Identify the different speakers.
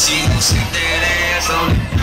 Speaker 1: She gon' sit that ass on it.